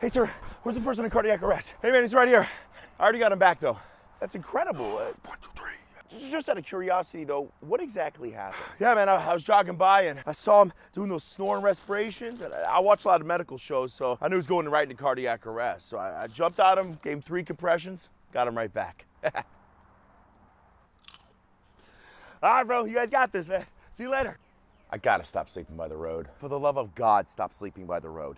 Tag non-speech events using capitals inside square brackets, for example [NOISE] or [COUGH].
Hey, sir, where's the person in cardiac arrest? Hey, man, he's right here. I already got him back, though. That's incredible. Uh, One, two, three. Just out of curiosity, though, what exactly happened? Yeah, man, I, I was jogging by and I saw him doing those snoring respirations. And I, I watch a lot of medical shows, so I knew he was going right into cardiac arrest. So I, I jumped on him, gave him three compressions, got him right back. [LAUGHS] All right, bro, you guys got this, man. See you later. I gotta stop sleeping by the road. For the love of God, stop sleeping by the road.